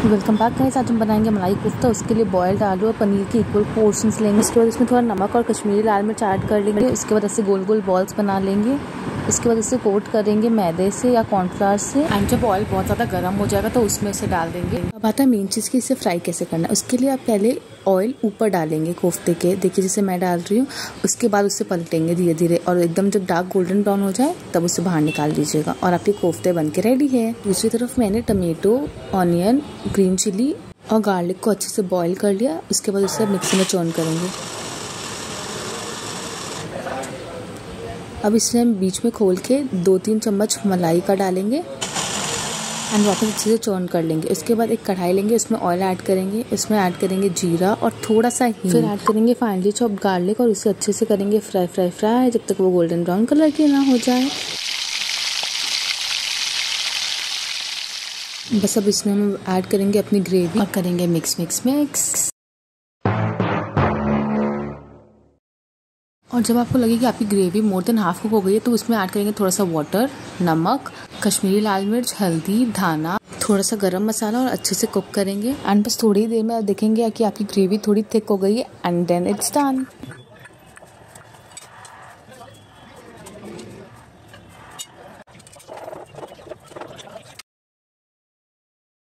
Welcome back कहीं साथ हम बनाएँगे मलाई कोफ्ता। उसके लिए बॉयल्ड आलू और पनीर के इक्वल पोर्शंस लेंगे। उसके बाद इसमें थोड़ा नमक और कश्मीरी लाल मिर्च ऐड कर लेंगे। उसके बाद ऐसे गोल गोल बॉल्स बना लेंगे। उसके बाद इसे कोट करेंगे मैदे से या कॉर्नफ्लावर से। एंड जब ऑयल बहुत ज़्यादा गर्म हो जाएगा तो उसमें इसे डाल देंगे। अब आता है मेन चीज़ की इसे फ्राई कैसे करना है। उसके लिए आप पहले ऑयल ऊपर डालेंगे कोफ्ते के। देखिए जैसे मैं डाल रही हूँ, उसके बाद उसे पलटेंगे धीरे धीरे और एकदम जब डार्क गोल्डन ब्राउन हो जाए, तब उसे बाहर निकाल दीजिएगा। और आपके कोफ्ते बन के रेडी है। दूसरी तरफ़ मैंने टमेटो ऑनियन ग्रीन चिली और गार्लिक को अच्छे से बॉईल कर लिया। उसके बाद उसे मिक्सी में चॉन करेंगे। अब इसे हम बीच में खोल के दो तीन चम्मच मलाई का डालेंगे एंड वापस अच्छे से चॉन कर लेंगे। उसके बाद एक कढ़ाई लेंगे उसमें ऑयल ऐड करेंगे उसमें ऐड करेंगे जीरा और थोड़ा सा ही फिर ऐड करेंगे फाइनली चॉप गार्लिक और उसे अच्छे से करेंगे फ्राई फ्राई फ्राई जब तक वो गोल्डन ब्राउन कलर की ना हो जाए। बस अब इसमें हम ऐड करेंगे अपनी ग्रेवी और करेंगे मिक्स मिक्स मिक्स और जब आपको लगे कि आपकी gravy more than half cook हो गई है तो उसमें ऐड करेंगे थोड़ा सा वाटर नमक, कश्मीरी लाल मिर्च, हल्दी, धाना, थोड़ा सा गरम मसाला और अच्छे से कुक करेंगे। एंड बस थोड़ी देर में आप देखेंगे कि आपकी ग्रेवी थोड़ी थिक हो गई है एंड देन इट्स डन